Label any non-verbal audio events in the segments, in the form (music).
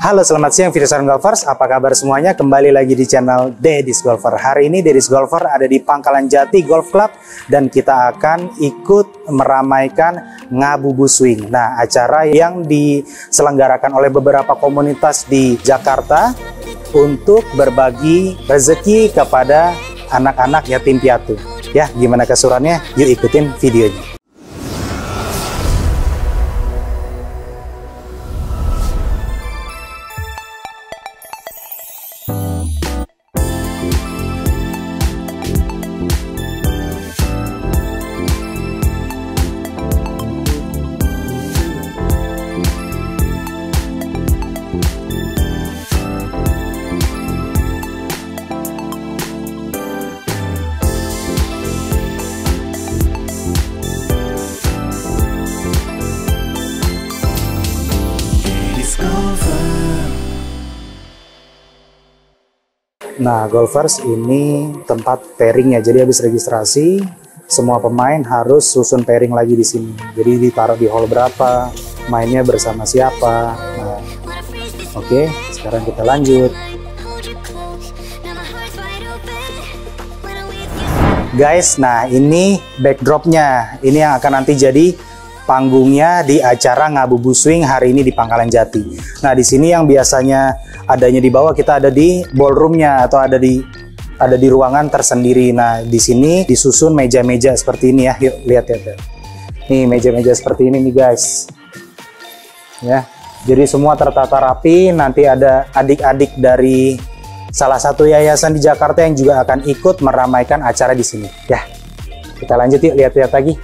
Halo, selamat siang Virtual Golfers. Apa kabar semuanya? Kembali lagi di channel Dedis Golfer. Hari ini Dedis Golfer ada di Pangkalan Jati Golf Club dan kita akan ikut meramaikan Ngabubu Swing. Nah, acara yang diselenggarakan oleh beberapa komunitas di Jakarta untuk berbagi rezeki kepada anak-anak yatim piatu. Ya, gimana kesurannya? Yuk ikutin videonya. Nah, golfers ini tempat pairingnya. Jadi habis registrasi, semua pemain harus susun pairing lagi di sini. Jadi ditaruh di hall berapa, mainnya bersama siapa. Nah, oke, okay, sekarang kita lanjut. Guys, nah ini backdropnya. Ini yang akan nanti jadi panggungnya di acara Ngabubu Swing hari ini di Pangkalan Jati. Nah, di sini yang biasanya adanya di bawah kita ada di ballroomnya atau ada di ada di ruangan tersendiri. Nah, di sini disusun meja-meja seperti ini ya. Yuk lihat ya. Nih meja-meja seperti ini nih guys. Ya. Jadi semua tertata rapi. Nanti ada adik-adik dari salah satu yayasan di Jakarta yang juga akan ikut meramaikan acara di sini. Ya. Kita lanjut yuk lihat-lihat lagi.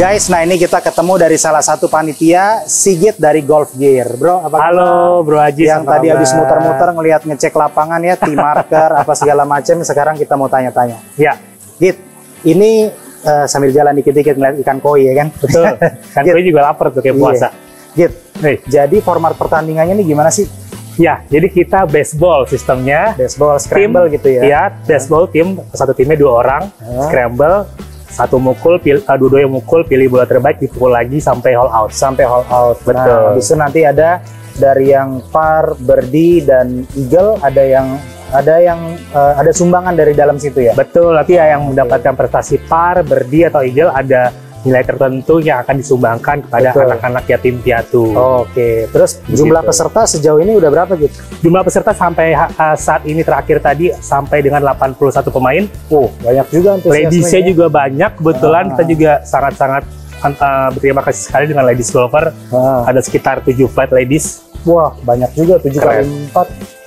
Guys, nah ini kita ketemu dari salah satu panitia Sigit dari Golf Gear, bro. Apa Halo, bro Haji. Yang tadi habis muter-muter ngelihat ngecek lapangan ya, tim marker apa segala macam. Sekarang kita mau tanya-tanya. Ya, Git, ini uh, sambil jalan dikit-dikit ngeliat ikan koi ya kan? Betul. (laughs) Ikan koi juga lapar tuh kayak puasa. Iya. Git, hey. jadi format pertandingannya ini gimana sih? Ya, jadi kita baseball sistemnya. Baseball scramble tim, gitu ya? Iya, baseball tim satu timnya dua orang, hmm. scramble satu mukul, pil, uh, dua-dua yang mukul, pilih bola terbaik, dipukul lagi sampai all out. Sampai all out. Betul. Nah, habis itu nanti ada dari yang par, birdie, dan eagle, ada yang ada yang uh, ada sumbangan dari dalam situ ya. Betul. Nanti ya yang mendapatkan prestasi par, birdie atau eagle ada nilai tertentu yang akan disumbangkan kepada anak-anak yatim piatu. Oke, terus Begitu. jumlah peserta sejauh ini udah berapa gitu? Jumlah peserta sampai uh, saat ini terakhir tadi sampai dengan 81 pemain. Oh, banyak juga Ladiesnya ya? juga banyak, kebetulan ah. kita juga sangat-sangat uh, berterima kasih sekali dengan ladies golfer. Ah. Ada sekitar 7 flight ladies. Wah, banyak juga 7 kali 4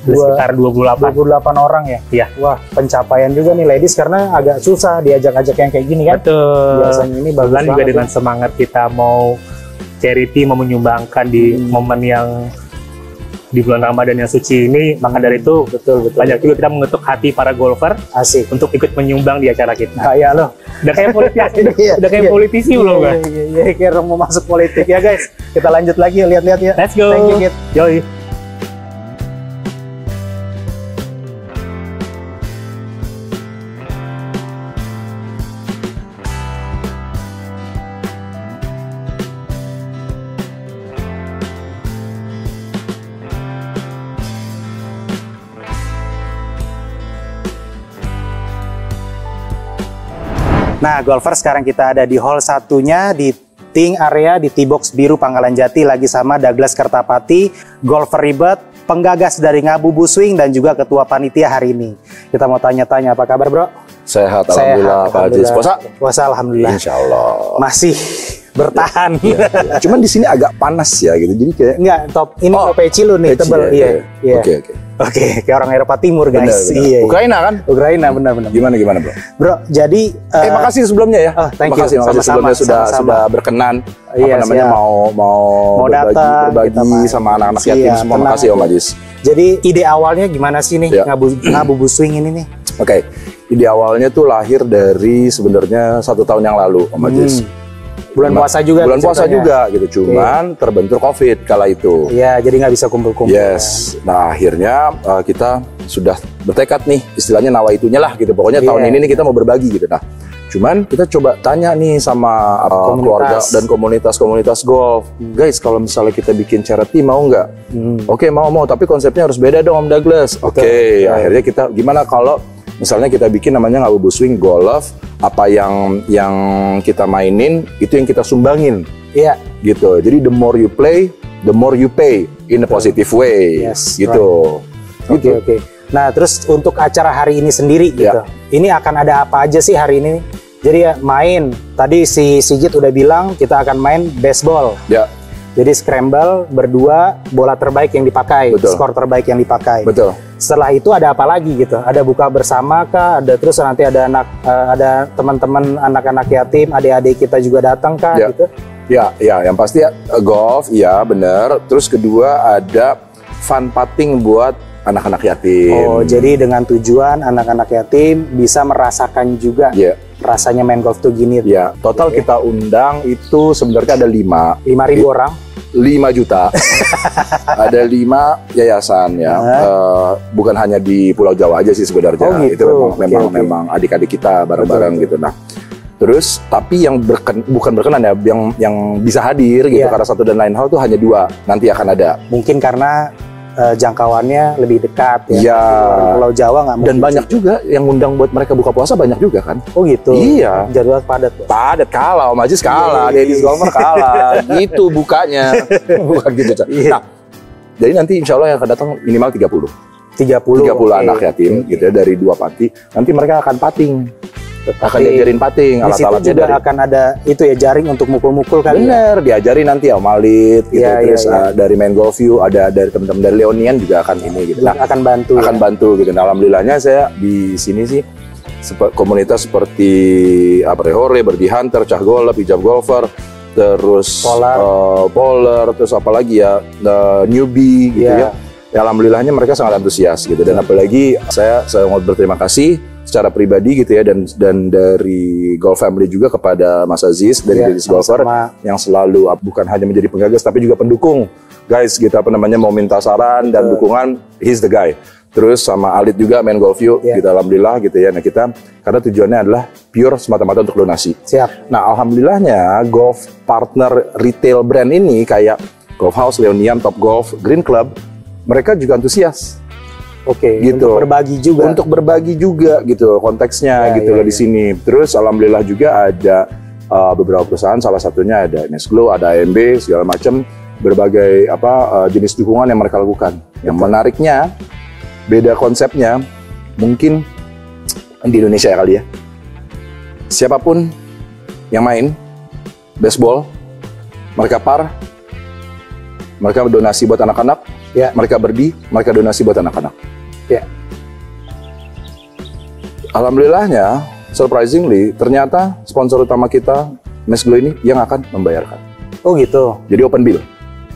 Dua, sekitar 28 28 orang ya. Iya. Wah, pencapaian juga nih ladies karena agak susah diajak-ajak yang kayak gini kan. Betul. Biasanya ini bagus banget juga dengan ya. semangat kita mau charity mau menyumbangkan di hmm. momen yang di bulan Ramadan yang suci ini, maka dari itu betul betul banyak juga kita mengetuk hati para golfer asik untuk ikut menyumbang di acara kita. Kayak loh, udah kayak politisi, (laughs) udah, iya, udah kayak iya, politisi iya, loh iya, iya, iya, kayak mau masuk politik ya guys. Kita lanjut lagi lihat-lihat ya. Let's go. Thank you, Kit. Yoi. Nah, golfer sekarang kita ada di hall satunya di Ting area di T-Box Biru Pangkalan Jati lagi sama Douglas Kertapati, golfer ribet, penggagas dari Ngabubu Swing dan juga ketua panitia hari ini. Kita mau tanya-tanya apa kabar, Bro? Sehat, alhamdulillah, Pak Haji. Puasa? Puasa, alhamdulillah. Insya Allah. Masih bertahan. Ya, ya. Cuman di sini agak panas ya gitu. Jadi kayak enggak top ini oh, peci lu nih tebel. Ya, iya. Iya. Oke, oke. Oke, kayak orang Eropa Timur guys. Benar, benar. Iya, Ukraina kan? Ukraina benar-benar. Gimana gimana bro? Bro, jadi uh, eh makasih sebelumnya ya. Oh, thank makasih, you. Makasih sebelumnya sudah sama. sudah berkenan iya, apa namanya siap. mau mau, mau berbagi, datang, berbagi sama anak-anak yatim semua. Tenang. Makasih Om Ajis. Jadi ide awalnya gimana sih nih ya. ngabu (clears throat) ngabubu swing ini nih? Oke, okay. ide awalnya tuh lahir dari sebenarnya satu tahun yang lalu Om Ajis. Hmm bulan puasa juga bulan puasa juga gitu cuman okay. terbentur covid kala itu iya jadi nggak bisa kumpul-kumpul yes nah akhirnya uh, kita sudah bertekad nih istilahnya nawa itunya lah gitu. Pokoknya tahun Iya. ini nih kita mau berbagi gitu. Nah, cuman kita coba tanya nih sama uh, Komunitas. keluarga dan komunitas-komunitas golf. Guys, kalau misalnya kita bikin charity mau nggak? Hmm. Oke mau mau, tapi konsepnya harus beda dong Om Douglas. Oke, betul. akhirnya kita gimana kalau misalnya kita bikin namanya Ngabubu Swing Golf, apa yang yang kita mainin itu yang kita sumbangin Iya, gitu. Jadi the more you play, the more you pay in a positive way, Yes, gitu. oke Gitu. oke. Nah, terus untuk acara hari ini sendiri gitu. Ya. Ini akan ada apa aja sih hari ini? Jadi ya main. Tadi si Sigit udah bilang kita akan main baseball. Ya, Jadi scramble berdua bola terbaik yang dipakai, Betul. skor terbaik yang dipakai. betul. Setelah itu ada apa lagi gitu? Ada buka bersama kah? Ada terus nanti ada anak eh, ada teman-teman anak-anak yatim, adik-adik kita juga datang kah Ya. gitu? Ya, ya, yang pasti ya, golf, ya benar. Terus kedua ada fun putting buat anak-anak yatim. Oh, jadi dengan tujuan anak-anak yatim bisa merasakan juga Ya, rasanya main golf tuh gini. ya. Total kita undang itu sebenarnya ada lima, 5000 orang. 5 juta. (laughs) ada lima yayasan ya. Eh, bukan hanya di Pulau Jawa aja sih sebenarnya. Oh, gitu. Itu memang Oke, memang oke. memang adik-adik kita bareng-bareng gitu. Nah, terus tapi yang berken, bukan berkenan ya, yang yang bisa hadir gitu Iya. karena satu dan lain hal tuh hanya dua. Nanti akan ada. Mungkin karena eh, jangkauannya lebih dekat ya. Iya. Di Pulau Jawa nggak Dan banyak juga yang ngundang buat mereka buka puasa banyak juga kan. Oh gitu. Iya. Jadwal padat. Bos. Padat kalah, Om Aziz kalah, Iya, iya, Dennis iya. Kalah, (laughs) gitu bukanya. (laughs) Bukan gitu. Iya. Nah, jadi nanti insya Allah yang akan datang minimal 30. 30. 30 oke. anak yatim Oke, gitu ya dari dua panti. Nanti mereka akan pating, akan diajarin pating alat-alatnya juga dari akan ada itu ya jaring untuk mukul-mukul kan. Bener, diajarin nanti ya Malit gitu. Iya, Terus iya. uh, dari main golf view ada dari teman-teman dari Leonian juga akan ini gitu. Nah, akan bantu. akan ya. bantu gitu. Nah, alhamdulillahnya saya di sini sih komunitas seperti apa Rehore, Berdi Hunter, Cah Golf, Hijab Golfer, terus Polar. eh, Polar, terus apa lagi ya, the newbie gitu Iya. ya. Ya alhamdulillahnya mereka sangat antusias gitu dan apalagi saya saya mau berterima kasih secara pribadi gitu ya dan dan dari Golf Family juga kepada Mas Aziz dari Iya, Dedis Golfer yang selalu uh, bukan hanya menjadi penggagas tapi juga pendukung guys gitu apa namanya mau minta saran dan Betul. dukungan he's the guy terus sama Alit juga main golf view Iya. gitu alhamdulillah gitu ya nah kita karena tujuannya adalah pure semata-mata untuk donasi Siap. nah alhamdulillahnya golf partner retail brand ini kayak Golf House, Leonian, Top Golf, Green Club mereka juga antusias Oke. Gitu. Untuk berbagi juga. untuk berbagi juga gitu konteksnya Ya, gitu ya, loh di ya. sini. Terus alhamdulillah juga ada uh, beberapa perusahaan salah satunya ada Nesglow, ada AMB segala macam berbagai apa uh, jenis dukungan yang mereka lakukan. Yang menariknya beda konsepnya mungkin di Indonesia ya kali ya. Siapa pun yang main baseball mereka par mereka donasi buat anak-anak, Ya. mereka berdi, mereka donasi buat anak-anak. Ya. Alhamdulillahnya, surprisingly, ternyata sponsor utama kita, Nesglo ini, yang akan membayarkan. Oh gitu. Jadi open bill,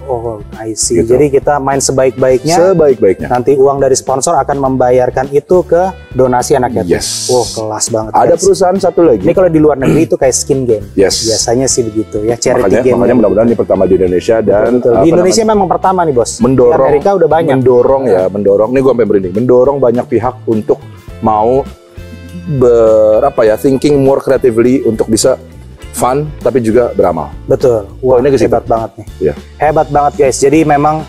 Oh, I see. Gitu. Jadi kita main sebaik-baiknya. sebaik-baiknya. Nanti uang dari sponsor akan membayarkan itu ke donasi anak yatim. Yes. Oh, kelas banget. Ada guys. perusahaan satu lagi. Ini kalau di luar negeri itu kayak skin game. Yes. Biasanya sih begitu ya, charity makanya, game. makanya mudah-mudahan ini pertama di Indonesia dan Betul. apa Di Indonesia namanya, memang pertama nih, Bos. mendorong Di Amerika udah banyak. Mendorong ya mendorong ini gue sampai merinding mendorong banyak pihak untuk mau ber apa ya thinking more creatively untuk bisa fun tapi juga beramal Betul. Wah, ini hebat banget nih. Iya. Hebat banget guys. Jadi memang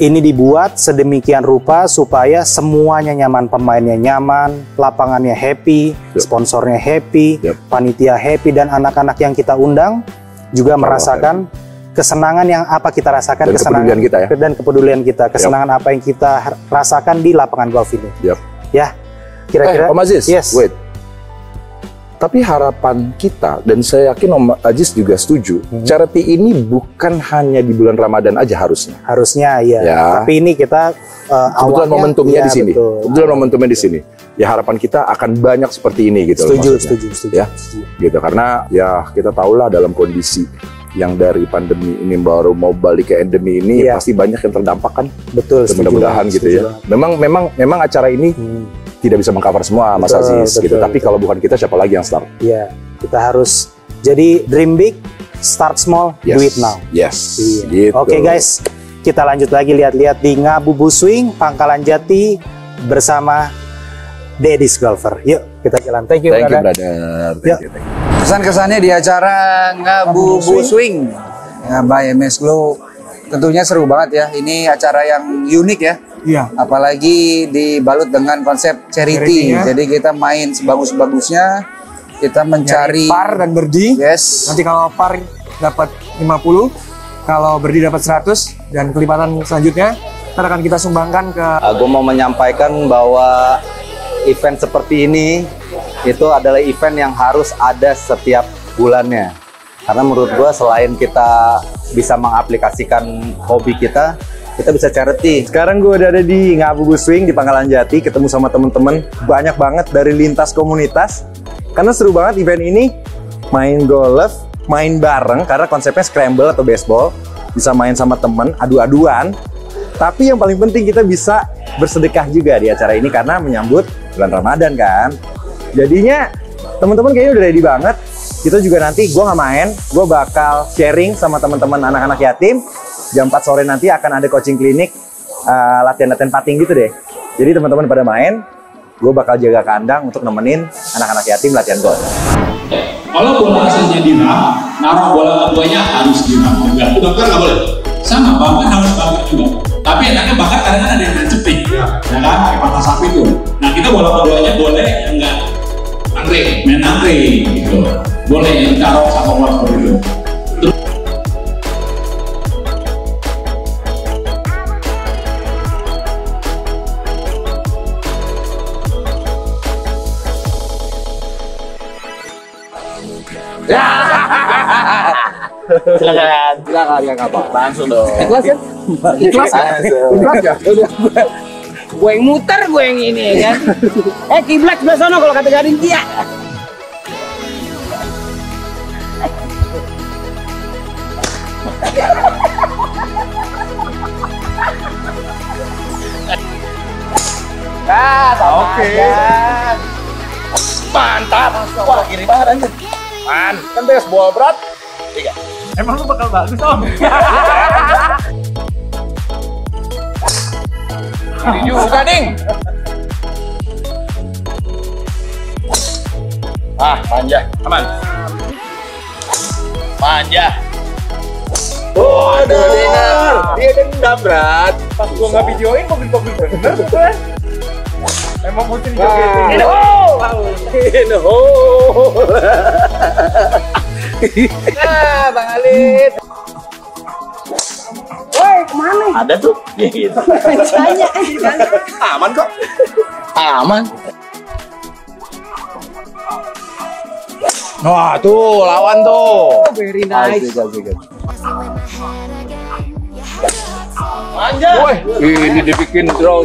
ini dibuat sedemikian rupa supaya semuanya nyaman, pemainnya nyaman, lapangannya happy, Yep. sponsornya happy, Yep. panitia happy dan anak-anak yang kita undang juga Sama merasakan kesenangan yang apa kita rasakan Dan kepedulian kita ya. dan kepedulian kita, kesenangan apa yang kita rasakan di lapangan golf ini. Yep. Ya. Kira-kira eh Om Aziz Yes. wait tapi harapan kita dan saya yakin Om Aziz juga setuju Hmm. charity ini bukan hanya di bulan Ramadan aja harusnya harusnya ya. Ya. Tapi ini kita uh, kebetulan awalnya- momentumnya ya, di sini betul. kebetulan momentumnya di sini ya harapan kita akan banyak seperti ini gitu loh Setuju, maksudnya. setuju, setuju, Ya. setuju. gitu karena ya kita tahulah dalam kondisi yang dari pandemi ini baru mau balik ke endemi ini Iya. pasti banyak yang terdampak kan Betul, mudah-mudahan gitu setuju ya memang memang memang acara ini Hmm, tidak bisa mengcover semua Mas Betul, Aziz gitu betul, tapi betul. kalau bukan kita siapa lagi yang start Iya, kita harus jadi dream big, start small, yes. do it now. yes Iya. gitu Oke guys, kita lanjut lagi lihat-lihat di Ngabubu Swing, Pangkalan Jati, bersama Deddy's Golfer. Yuk kita jalan. Thank you, Thank you, brother. brother. Ya. Thank you, thank you. Kesan-kesannya di acara Ngabubu Swing ya, by MS Glow tentunya seru banget ya. Ini acara yang unik ya. Iya. Apalagi dibalut dengan konsep charity. Charity-nya. Jadi kita main sebagus-bagusnya. Kita mencari par dan berdi. Yes. Nanti kalau par dapat 50, kalau berdi dapat 100 dan kelipatan selanjutnya ntar akan kita sumbangkan ke Aku mau menyampaikan bahwa event seperti ini itu adalah event yang harus ada setiap bulannya. Karena menurut gua selain kita bisa mengaplikasikan hobi kita, kita bisa charity. Sekarang gue udah ada di Ngabubu Swing di Pangkalan Jati, ketemu sama temen-temen banyak banget dari lintas komunitas. Karena seru banget event ini, main golf, main bareng karena konsepnya scramble atau baseball, bisa main sama temen, adu-aduan. Tapi yang paling penting kita bisa bersedekah juga di acara ini karena menyambut bulan Ramadan kan. Jadinya teman-teman kayaknya udah ready banget. Kita juga nanti gue nggak main, gue bakal sharing sama teman-teman anak-anak yatim. Jam 4 sore nanti akan ada coaching klinik uh, latihan-latihan pating gitu deh. Jadi teman-teman pada main, gue bakal jaga kandang untuk nemenin anak-anak yatim latihan golf. Kalau bola aslinya diram, naruh bola keduanya harus diram juga. Bakar nggak boleh. Sama, bakar harus bakar juga. Tapi enaknya bakar kadang kan ada yang nancepin, ya, kan? Kayak patah sapi tuh. Nah kita bola keduanya boleh yang enggak angkring, main angkring gitu. Boleh yang taruh sama bola seperti itu. (laughs) Silakan. Silakan ya apa. Langsung dong. Ikhlas ya? Ikhlas ya? Ikhlas ya? gue yang muter gue yang ini ya kan eh kiblat sebelah sana kalau kata gading dia Oke. Mantap. Wah, kiri banget anjir. Man, kan baseball berat. Tiga. Emang lu bakal bagus om? (laughs) Ini juga, Ding. Ah, manja. Aman. Manja. Oh, ada Dia dendam, berat. Pas gua nggak videoin mobil-mobil bener kan? Emang mesti Nah. dijogetin. In hole. In hole. Nah, Bang Alit. woi ke mana Ada tuh. Gitu. saya Aman kok. Aman. Wah, tuh lawan tuh. very nice Woi, ini dibikin draw.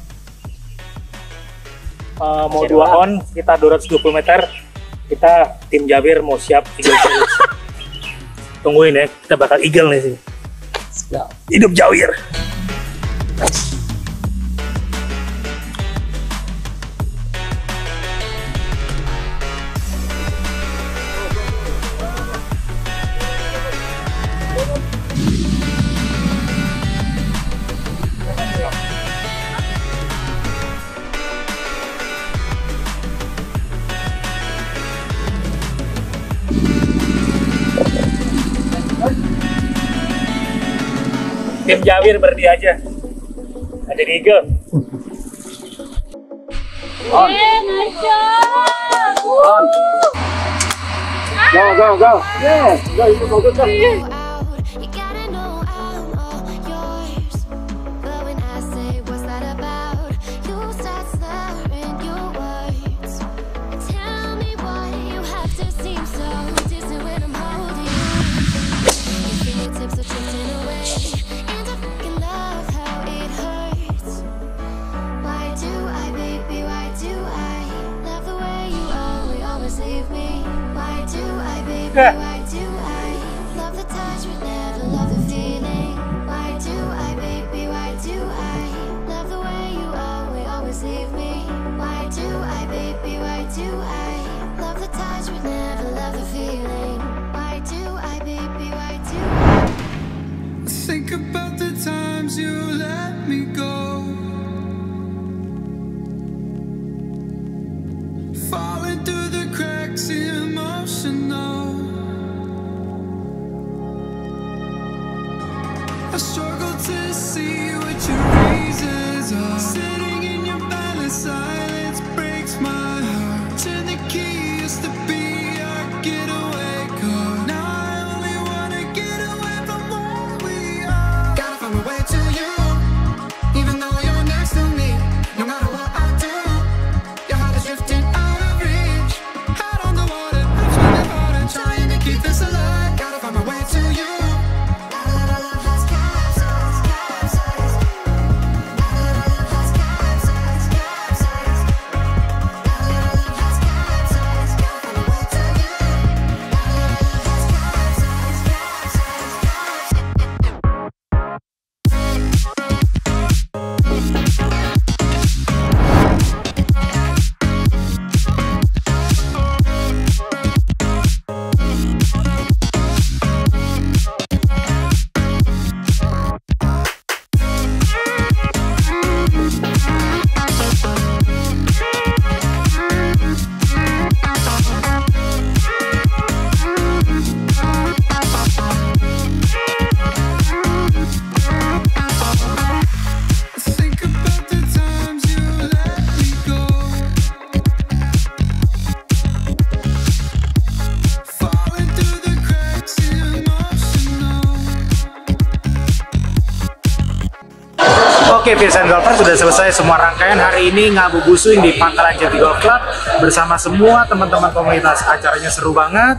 Eh, mau dua on, kita 220 meter. Kita tim Jabir mau siap eagle challenge. (laughs) Tungguin ya, kita bakal eagle nih sih. Hidup Jawir. Tim Jawir berdiri aja. Ada di eagle. Go, go, go. You gotta 对。Oke, Pirsan Golfer sudah selesai semua rangkaian hari ini ngabubusuin di Pangkalan Jati Golf Club bersama semua teman-teman komunitas. Acaranya seru banget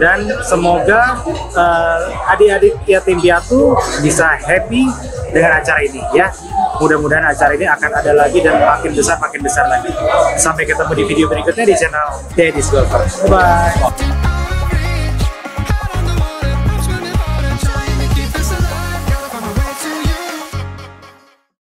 dan semoga uh, adik-adik ya tim Piatu bisa happy dengan acara ini ya. Mudah-mudahan acara ini akan ada lagi dan makin besar makin besar lagi. Sampai ketemu di video berikutnya di channel Dedis Golfer. Bye.